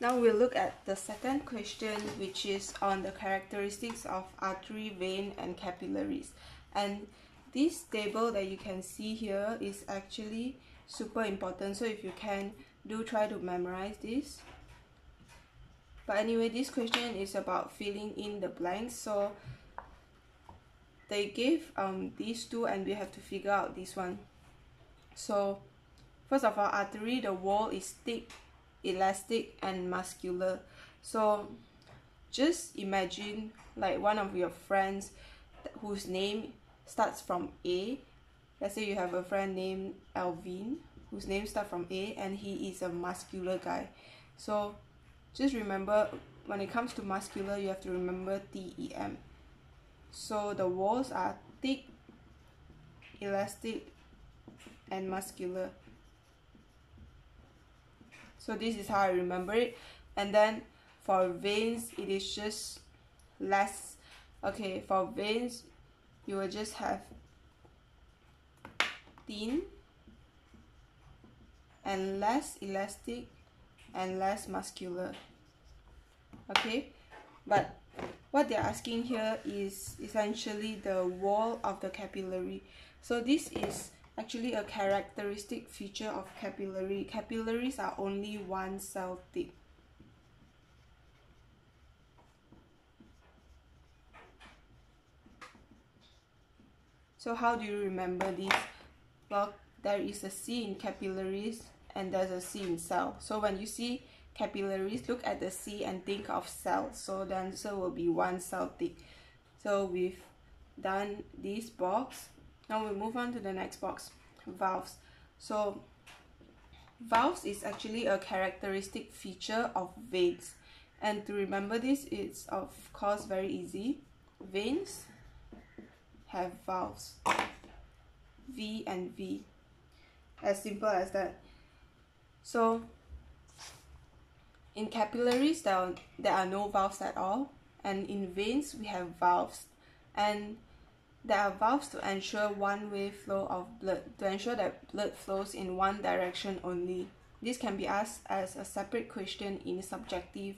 Now we'll look at the second question which is on the characteristics of artery, vein and capillaries. And this table that you can see here is actually super important so if you can do try to memorize this. But anyway this question is about filling in the blanks. So they gave um these two and we have to figure out this one. So first of all artery the wall is thick elastic and muscular. So just imagine like one of your friends whose name starts from A. Let's say you have a friend named Alvin whose name starts from A and he is a muscular guy. So just remember when it comes to muscular you have to remember TEM so the walls are thick elastic and muscular so this is how I remember it. And then for veins it is just less. Okay for veins you will just have thin and less elastic and less muscular. Okay? But what they're asking here is essentially the wall of the capillary. So this is actually a characteristic feature of capillary capillaries are only one cell thick. So how do you remember this? Well there is a C in capillaries and there's a C in cell. So when you see capillaries look at the C and think of cell. so the answer will be one cell thick. So we've done this box now we move on to the next box valves. So valves is actually a characteristic feature of veins. And to remember this it's of course very easy. Veins have valves. V and V. As simple as that. So in capillaries, there are, there are no valves at all, and in veins, we have valves. And there are valves to ensure one-way flow of blood, to ensure that blood flows in one direction only. This can be asked as a separate question in subjective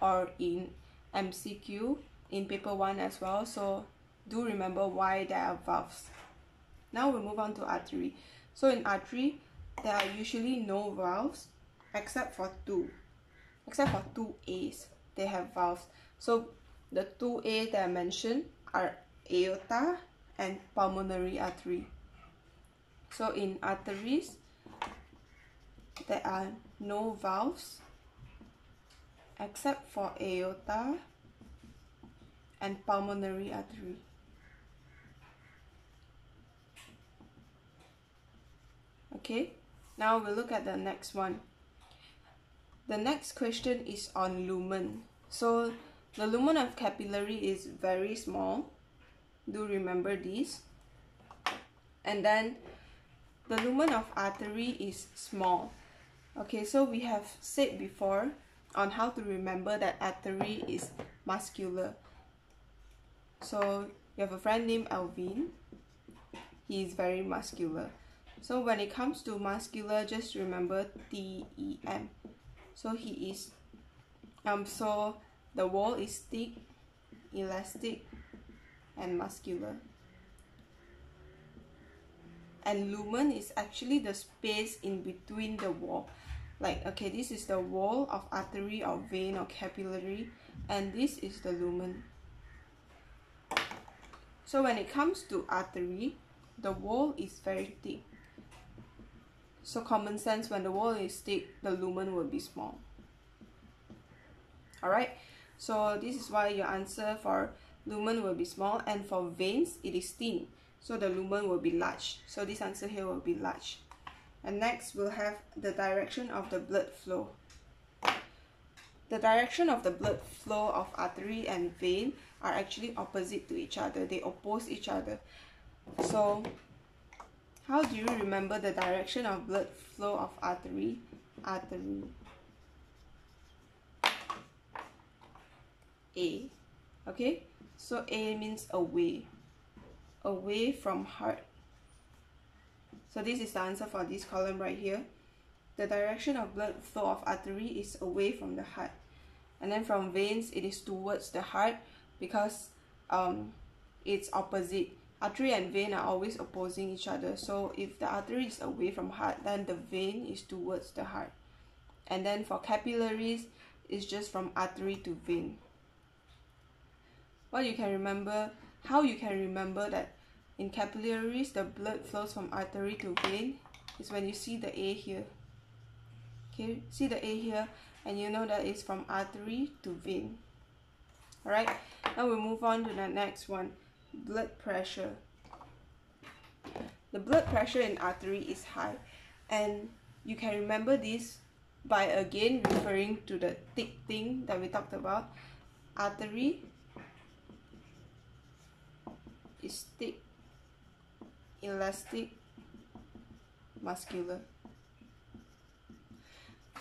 or in MCQ in paper 1 as well, so do remember why there are valves. Now we move on to artery. So in artery, there are usually no valves except for two except for two A's, they have valves. So the two A that I mentioned are aorta and pulmonary artery. So in arteries, there are no valves except for aorta and pulmonary artery. Okay, now we'll look at the next one. The next question is on lumen. So the lumen of capillary is very small. Do remember this. And then the lumen of artery is small. Okay, so we have said before on how to remember that artery is muscular. So you have a friend named Alvin. He is very muscular. So when it comes to muscular, just remember T-E-M so he is um so the wall is thick elastic and muscular. And lumen is actually the space in between the wall. Like okay this is the wall of artery or vein or capillary and this is the lumen. So when it comes to artery the wall is very thick. So common sense, when the wall is thick, the lumen will be small. Alright, so this is why your answer for lumen will be small and for veins, it is thin. So the lumen will be large. So this answer here will be large. And next, we'll have the direction of the blood flow. The direction of the blood flow of artery and vein are actually opposite to each other. They oppose each other. So how do you remember the direction of blood flow of artery? Artery. A. Okay? So A means away. Away from heart. So this is the answer for this column right here. the direction of blood flow of artery is away from the heart and then from veins it is towards the heart because um, it's opposite artery and vein are always opposing each other so if the artery is away from heart then the vein is towards the heart and then for capillaries it's just from artery to vein what you can remember how you can remember that in capillaries the blood flows from artery to vein is when you see the A here. Okay see the A here and you know that it's from artery to vein. Alright now we move on to the next one blood pressure. The blood pressure in artery is high and you can remember this by again referring to the thick thing that we talked about artery is thick elastic muscular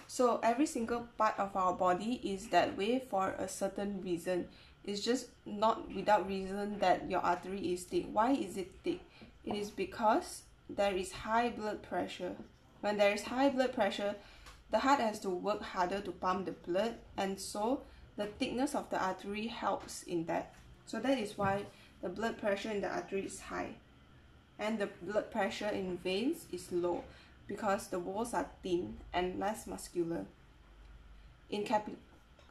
so every single part of our body is that way for a certain reason. It's just not without reason that your artery is thick. Why is it thick? It is because there is high blood pressure. When there is high blood pressure the heart has to work harder to pump the blood and so the thickness of the artery helps in that. So that is why the blood pressure in the artery is high and the blood pressure in veins is low because the walls are thin and less muscular. In, capi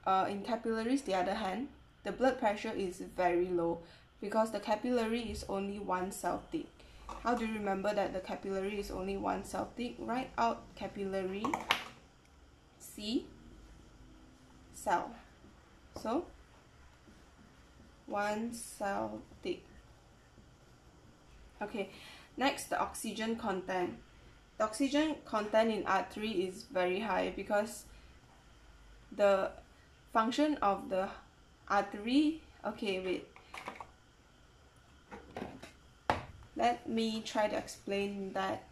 uh, in capillaries, the other hand, the blood pressure is very low because the capillary is only one cell thick. How do you remember that the capillary is only one cell thick? Write out capillary C cell. So, one cell thick. Okay, next the oxygen content. The oxygen content in artery is very high because the function of the artery, okay wait, let me try to explain that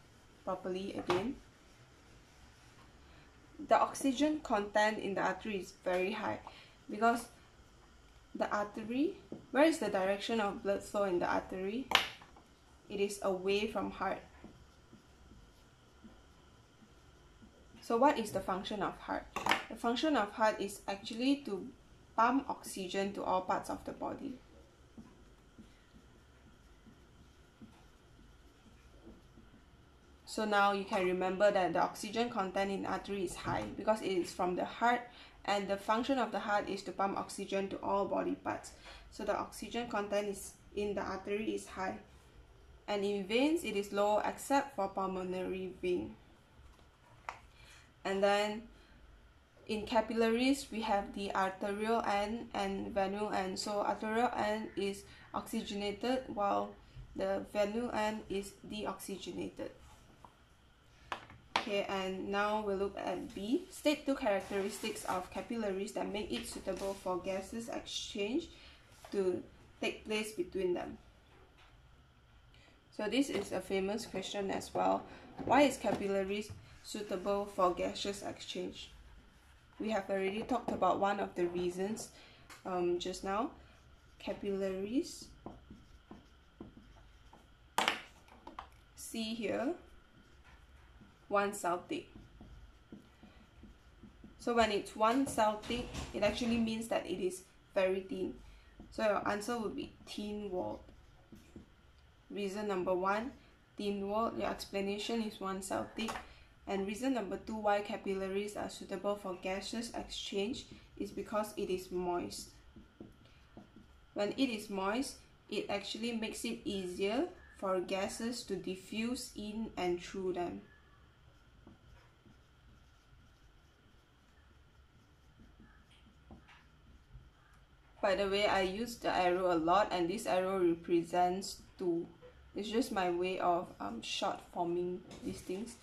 properly again. The oxygen content in the artery is very high because the artery, where is the direction of blood flow in the artery? it is away from heart. So what is the function of heart? The function of heart is actually to pump oxygen to all parts of the body. So now you can remember that the oxygen content in artery is high because it is from the heart and the function of the heart is to pump oxygen to all body parts. So the oxygen content is in the artery is high and in veins it is low except for pulmonary vein. And then in capillaries we have the arterial end and venule end. So arterial end is oxygenated while the venule end is deoxygenated. Okay, and now we'll look at B. State two characteristics of capillaries that make it suitable for gases exchange to take place between them. So this is a famous question as well. Why is capillaries suitable for gaseous exchange? We have already talked about one of the reasons um, just now. Capillaries. See here, one cell thick. So when it's one cell thick, it actually means that it is very thin. So your answer would be thin walled. Reason number one, thin wall, your explanation is one cell thick. And reason number two why capillaries are suitable for gaseous exchange is because it is moist. When it is moist, it actually makes it easier for gases to diffuse in and through them. By the way, I use the arrow a lot and this arrow represents two it's just my way of um, short forming these things.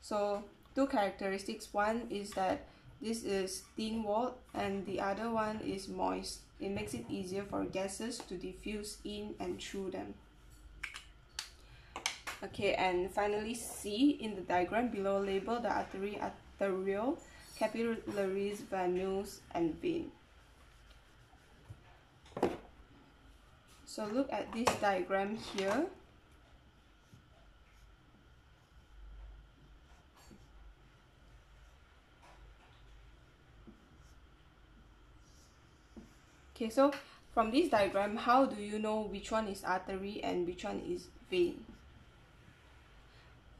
So two characteristics. One is that this is thin walled and the other one is moist. It makes it easier for gases to diffuse in and through them. Okay and finally C in the diagram below label the artery arteriole capillaries venules and vein So look at this diagram here. Okay, so from this diagram, how do you know which one is artery and which one is vein?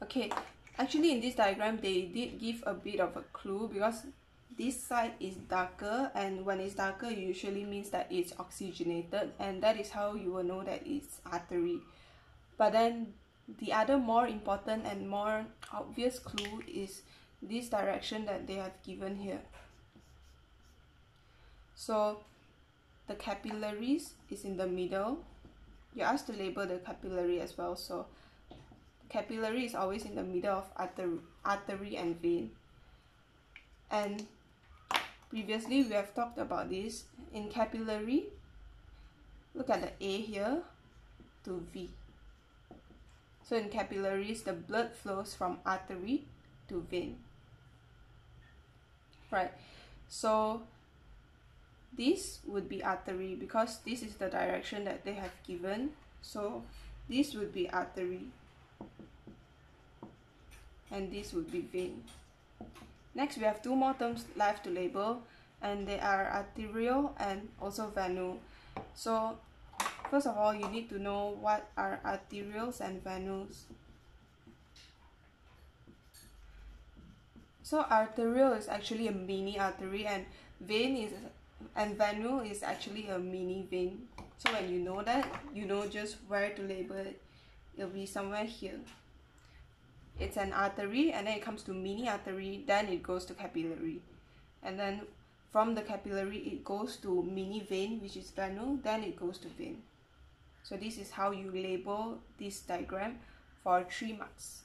Okay, actually in this diagram, they did give a bit of a clue because this side is darker and when it's darker it usually means that it's oxygenated and that is how you will know that it's artery. But then the other more important and more obvious clue is this direction that they have given here. So the capillaries is in the middle. You're asked to label the capillary as well so capillary is always in the middle of artery, artery and vein. And previously we have talked about this in capillary. Look at the A here to V. So in capillaries the blood flows from artery to vein. Right. So this would be artery because this is the direction that they have given. So this would be artery. And this would be vein next we have two more terms left to label and they are arteriole and also venule so first of all you need to know what are arterioles and venules. So arteriole is actually a mini artery and vein is and venule is actually a mini vein. So when you know that you know just where to label it. It'll be somewhere here it's an artery and then it comes to mini artery then it goes to capillary. And then from the capillary it goes to mini vein which is venule then it goes to vein. So this is how you label this diagram for 3 marks